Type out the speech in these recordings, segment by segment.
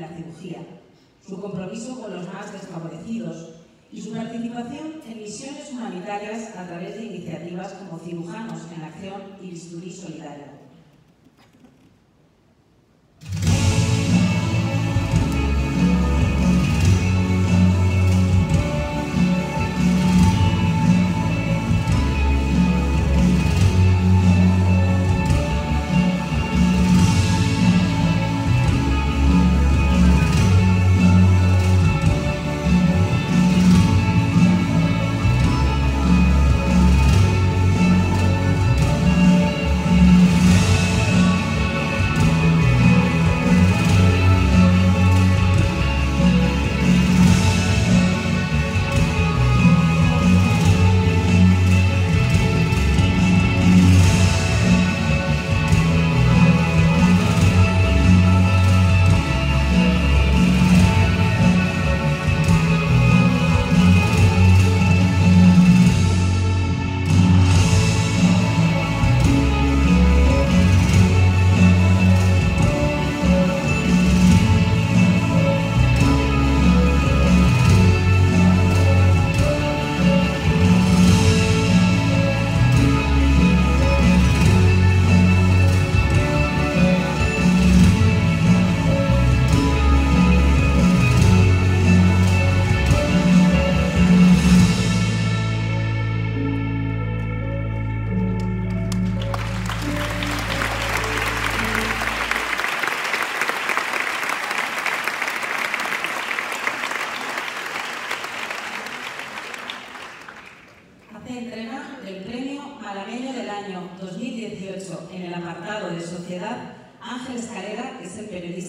la cirugía, su compromiso con los más desfavorecidos y su participación en misiones humanitarias a través de iniciativas como Cirujanos en Acción y Bisturí Solidario.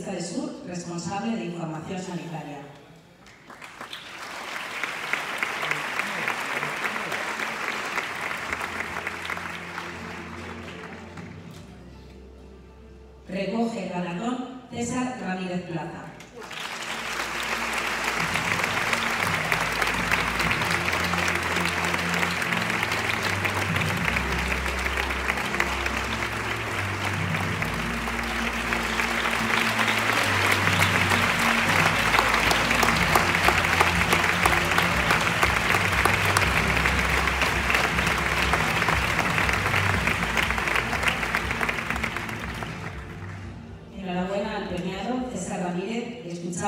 Periodista Sur, responsable de Información Sanitaria. Recoge el galardón César Ramírez Plaza.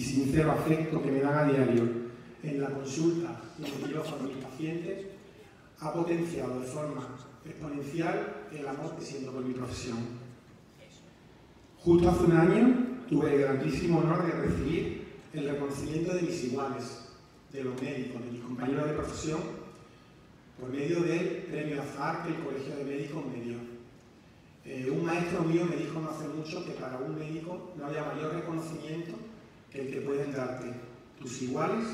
sincero afecto que me dan a diario en la consulta y en el quirófano de mis pacientes ha potenciado de forma exponencial el amor que siento por mi profesión. Justo hace un año tuve el grandísimo honor de recibir el reconocimiento de mis iguales, de los médicos, de mis compañeros de profesión, por medio del premio AZAR que el Colegio de Médicos me dio. Eh, un maestro mío me dijo no hace mucho que para un médico no había mayor reconocimiento que el que pueden darte tus iguales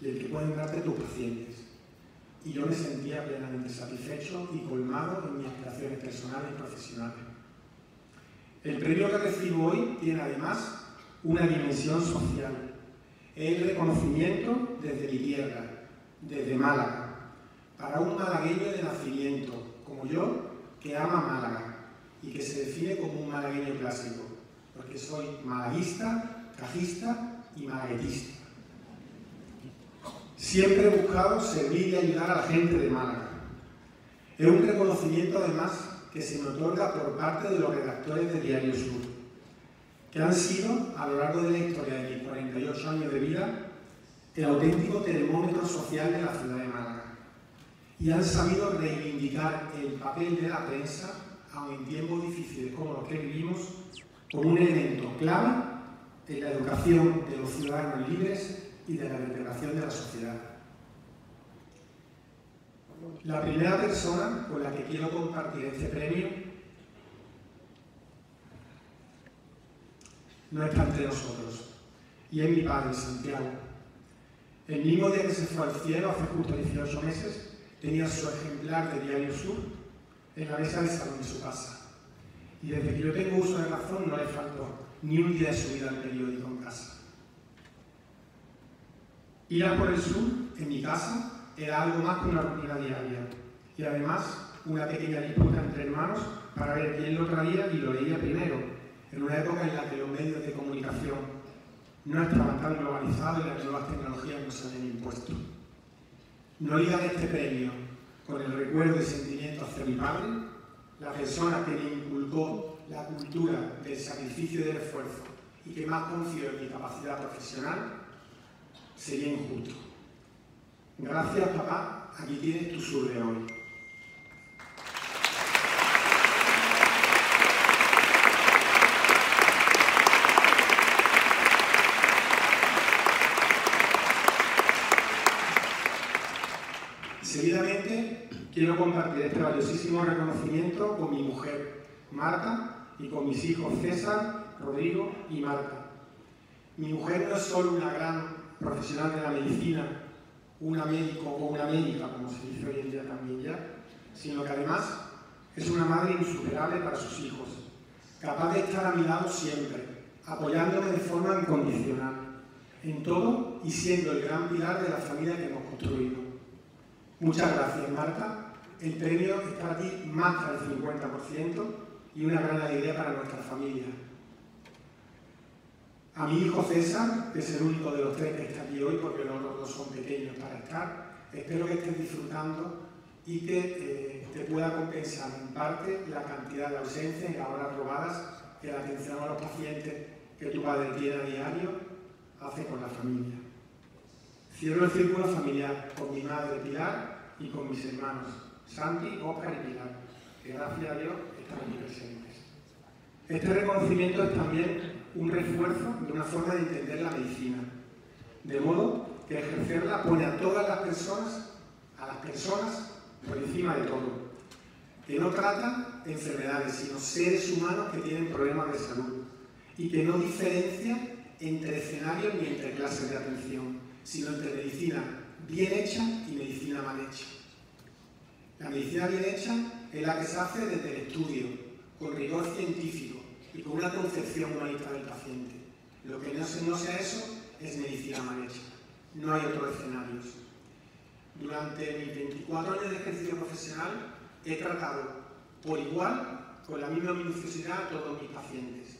y el que pueden darte tus pacientes. Y yo me sentía plenamente satisfecho y colmado en mis aspiraciones personales y profesionales. El premio que recibo hoy tiene además una dimensión social. El reconocimiento desde mi tierra, desde Málaga, para un malagueño de nacimiento, como yo, que ama Málaga y que se define como un malagueño clásico, porque soy malaguista cajista y malaguetista. Siempre he buscado servir y ayudar a la gente de Málaga. Es un reconocimiento además que se me otorga por parte de los redactores de Diario Sur, que han sido, a lo largo de la historia de mis 48 años de vida, el auténtico termómetro social de la ciudad de Málaga. Y han sabido reivindicar el papel de la prensa, aun en tiempos difíciles como los que vivimos, como un elemento clave de la educación de los ciudadanos libres y de la integración de la sociedad. La primera persona con la que quiero compartir este premio no está entre nosotros, y es mi padre, Santiago. El mismo día que se fue al cielo, hace justo 18 meses, tenía su ejemplar de Diario Sur en la mesa de salón de su casa. Y desde que yo tengo uso de razón no le faltó ni un día de su vida al periódico en casa. Ir a por el sur, en mi casa, era algo más que una rutina diaria. Y además, una pequeña disputa entre hermanos para ver quién lo traía y lo leía primero, en una época en la que los medios de comunicación no estaban tan globalizados y las nuevas tecnologías no se habían impuesto. No ligan este premio con el recuerdo y sentimiento hacia mi padre, la persona que me inculcó la cultura del sacrificio y del esfuerzo y que más confío en mi capacidad profesional, sería injusto. Gracias, papá. Aquí tienes tu sur de hoy. Quiero compartir este valiosísimo reconocimiento con mi mujer, Marta, y con mis hijos César, Rodrigo y Marta. Mi mujer no es solo una gran profesional de la medicina, una médico o una médica, como se dice hoy en día también ya, sino que además es una madre insuperable para sus hijos, capaz de estar a mi lado siempre, apoyándome de forma incondicional, en todo y siendo el gran pilar de la familia que hemos construido. Muchas gracias, Marta. El premio es para ti más del 50% y una gran alegría para nuestra familia. A mi hijo César, que es el único de los tres que está aquí hoy, porque los otros dos son pequeños para estar, espero que estés disfrutando y que eh, te pueda compensar en parte la cantidad de ausencias y las horas robadas que la atención a los pacientes que tu padre tiene a diario hace con la familia. Cierro el círculo familiar con mi madre Pilar y con mis hermanos Santi, Oscar y Pilar, que gracias a Dios están aquí presentes. Este reconocimiento es también un refuerzo de una forma de entender la medicina, de modo que ejercerla pone a todas las personas, a las personas por encima de todo, que no trata enfermedades, sino seres humanos que tienen problemas de salud y que no diferencia entre escenarios ni entre clases de atención, sino entre medicina bien hecha y medicina mal hecha. La medicina bien hecha es la que se hace desde el estudio, con rigor científico y con una concepción humanista del paciente. Lo que no, sea eso es medicina mal hecha. No hay otros escenarios. Durante mis 24 años de ejercicio profesional he tratado por igual, con la misma minuciosidad, a todos mis pacientes.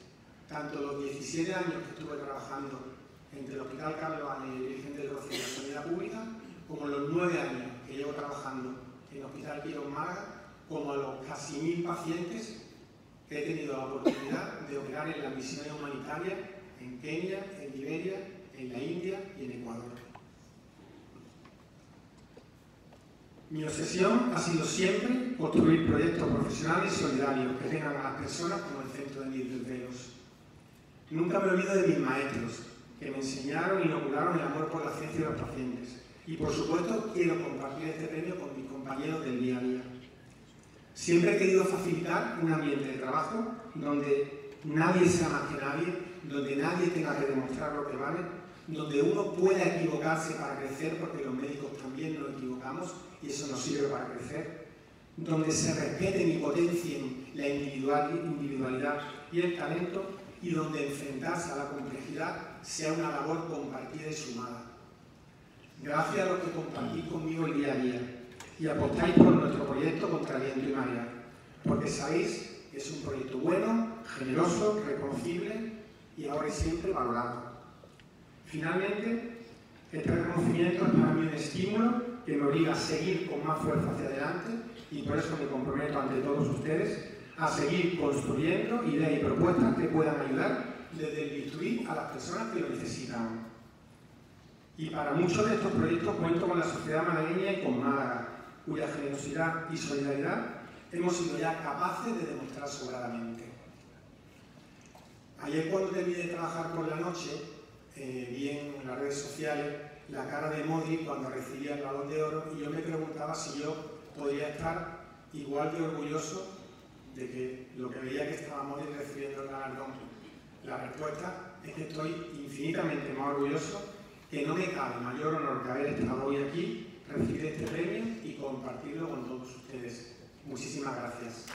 Tanto los 17 años que estuve trabajando entre el Hospital Carlos y el Virgen del Rocío y la Sanidad Pública, como los 9 años que llevo trabajando en el Hospital Quirón Málaga, como a los casi mil pacientes que he tenido la oportunidad de operar en las misiones humanitarias en Kenia, en Liberia, en la India y en Ecuador. Mi obsesión ha sido siempre construir proyectos profesionales y solidarios que tengan a las personas como el centro de mis deseos. Nunca me olvido de mis maestros, que me enseñaron y inocularon el amor por la ciencia y los pacientes. Y por supuesto quiero compartir este premio con mis compañeros del día a día. Siempre he querido facilitar un ambiente de trabajo donde nadie sea más que nadie, donde nadie tenga que demostrar lo que vale, donde uno pueda equivocarse para crecer, porque los médicos también nos equivocamos y eso nos sirve para crecer, donde se respeten y potencien la individualidad y el talento y donde enfrentarse a la complejidad sea una labor compartida y sumada. Gracias a los que compartís conmigo el día a día y apostáis por nuestro proyecto contra viento y marea, porque sabéis que es un proyecto bueno, generoso, reconocible y ahora y siempre valorado. Finalmente, este reconocimiento es para mí un estímulo que me obliga a seguir con más fuerza hacia adelante y por eso me comprometo ante todos ustedes a seguir construyendo ideas y propuestas que puedan ayudar desde el bisturí a las personas que lo necesitan. Y para muchos de estos proyectos cuento con la sociedad malagueña y con Málaga, cuya generosidad y solidaridad hemos sido ya capaces de demostrar sobradamente. Ayer cuando terminé de trabajar por la noche, eh, vi en las redes sociales la cara de Modi cuando recibía el balón de oro y yo me preguntaba si yo podría estar igual de orgulloso de que lo que veía que estaba Modi recibiendo el galardón La respuesta es que estoy infinitamente más orgulloso, que no me cabe mayor honor que haber estado hoy aquí, recibir este premio y compartirlo con todos ustedes. Muchísimas gracias.